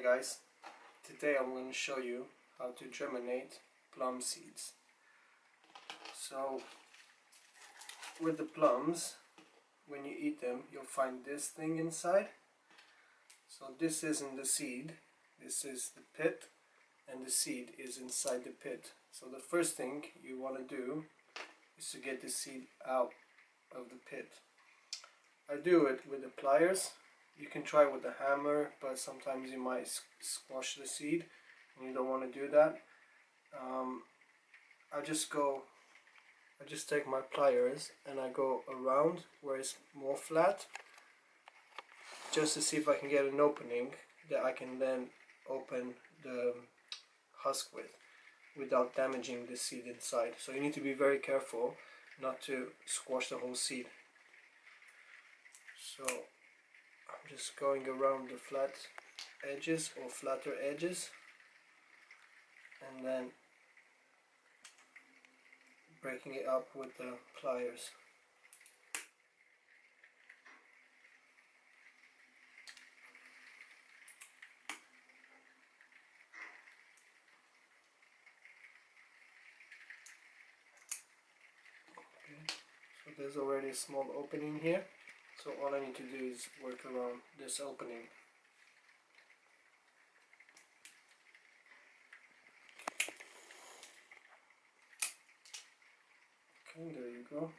Hi guys, today I'm going to show you how to germinate plum seeds. So with the plums, when you eat them you'll find this thing inside. So this isn't the seed, this is the pit and the seed is inside the pit. So the first thing you want to do is to get the seed out of the pit. I do it with the pliers you can try with a hammer but sometimes you might squash the seed and you don't want to do that. Um, I just go I just take my pliers and I go around where it's more flat just to see if I can get an opening that I can then open the husk with without damaging the seed inside. So you need to be very careful not to squash the whole seed. So just going around the flat edges or flatter edges and then breaking it up with the pliers. Okay. So there's already a small opening here. So all I need to do is work around this opening. Okay, there you go.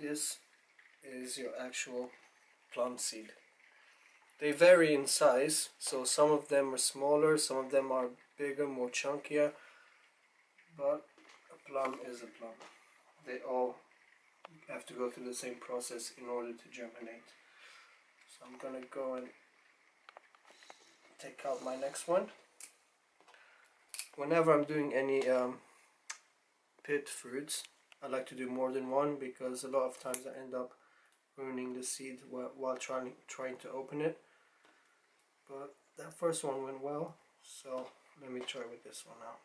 This is your actual plum seed. They vary in size, so some of them are smaller, some of them are bigger, more chunkier, but a plum is a plum. They all have to go through the same process in order to germinate. So I'm gonna go and take out my next one. Whenever I'm doing any um, pit fruits, I like to do more than one because a lot of times I end up ruining the seed while, trying trying to open it. But that first one went well so let me try with this one now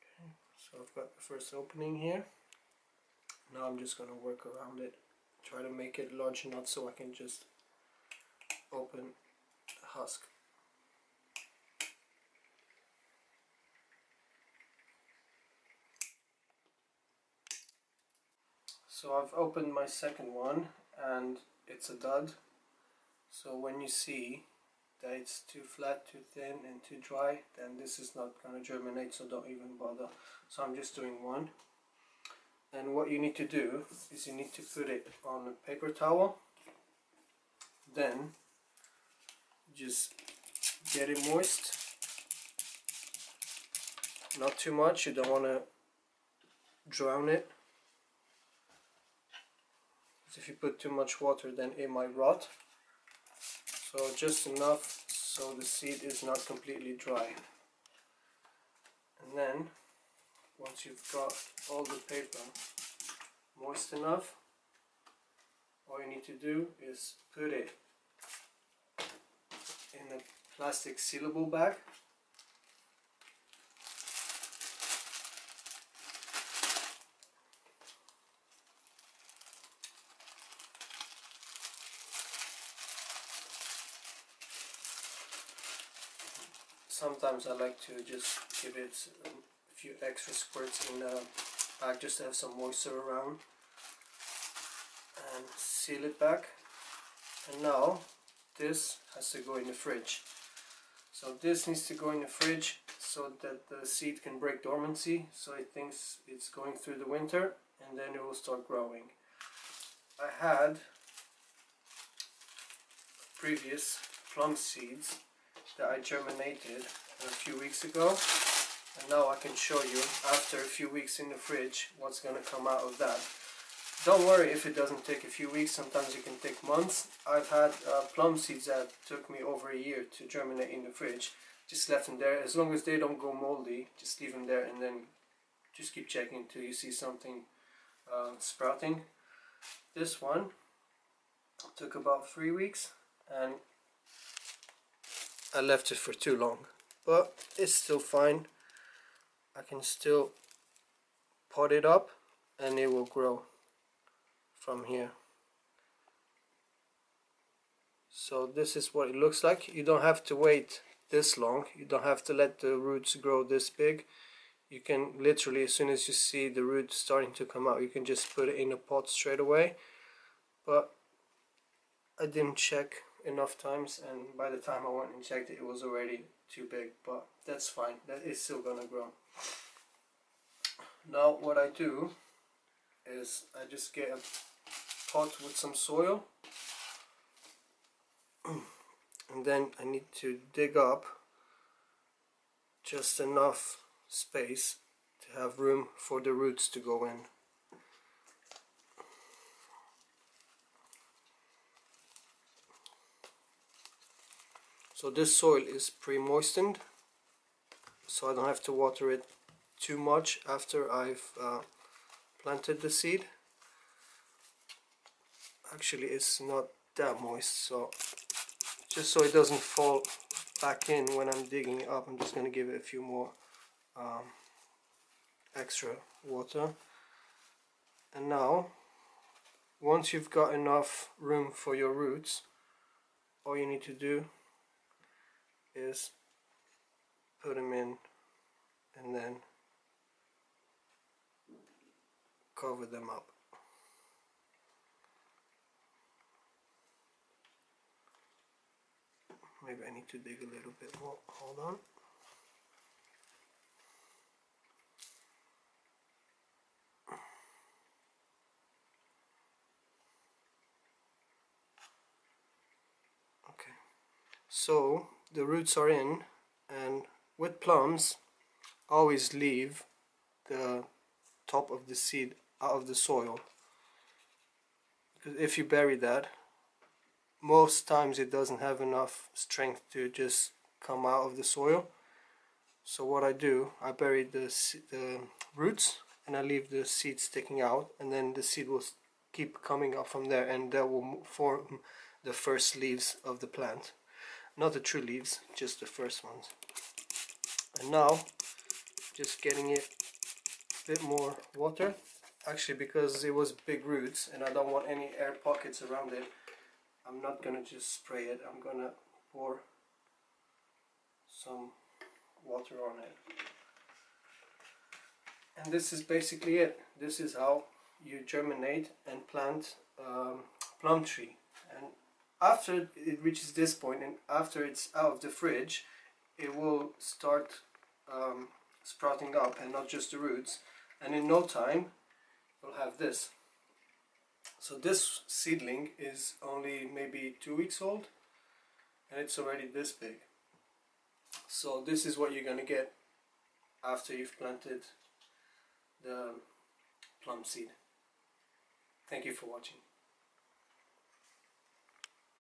okay so I've got the first opening here. Now I'm just going to work around it try to make it large enough so I can just open the husk So I've opened my second one and it's a dud. So when you see that it's too flat, too thin and too dry, then this is not going to germinate so don't even bother. So I'm just doing one. And what you need to do is you need to put it on a paper towel. Then just get it moist. Not too much, you don't want to drown it if you put too much water then it might rot. So just enough so the seed is not completely dry. And then once you've got all the paper moist enough all you need to do is put it in a plastic sealable bag sometimes I like to just give it a few extra squirts in the bag just to have some moisture around and seal it back. And now this has to go in the fridge. So this needs to go in the fridge so that the seed can break dormancy so it thinks it's going through the winter and then it will start growing. I had previous plum seeds that I germinated a few weeks ago. And now I can show you after a few weeks in the fridge what's gonna come out of that. Don't worry if it doesn't take a few weeks sometimes it can take months. I've had uh, plum seeds that took me over a year to germinate in the fridge. Just left them there. As long as they don't go moldy just leave them there and then just keep checking until you see something uh, sprouting. This one took about three weeks and I left it for too long but it's still fine. I can still pot it up and it will grow from here. So this is what it looks like. You don't have to wait this long. You don't have to let the roots grow this big. You can literally as soon as you see the roots starting to come out you can just put it in a pot straight away. But I didn't check enough times and by the time I went and checked it it was already too big but that's fine. That is still gonna grow. Now what I do is I just get a pot with some soil. And then I need to dig up just enough space to have room for the roots to go in. So this soil is pre-moistened so I don't have to water it too much after I've uh, planted the seed. Actually it's not that moist so just so it doesn't fall back in when I'm digging it up I'm just going to give it a few more um, extra water and now once you've got enough room for your roots all you need to do is put them in and then cover them up. Maybe I need to dig a little bit more. Hold on. So the roots are in and with plums always leave the top of the seed out of the soil. Because if you bury that most times it doesn't have enough strength to just come out of the soil. So what I do I bury the, the roots and I leave the seed sticking out and then the seed will keep coming up from there and that will form the first leaves of the plant not the true leaves just the first ones. And now just getting it a bit more water. Actually because it was big roots and I don't want any air pockets around it I'm not gonna just spray it. I'm gonna pour some water on it. And this is basically it. This is how you germinate and plant um, plum tree after it reaches this point and after it's out of the fridge it will start um, sprouting up and not just the roots. And in no time we'll have this. So this seedling is only maybe two weeks old and it's already this big. So this is what you're gonna get after you've planted the plum seed. Thank you for watching